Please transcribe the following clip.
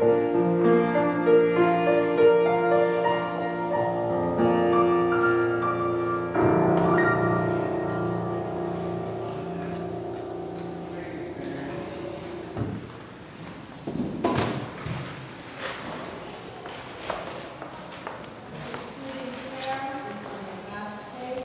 Amen.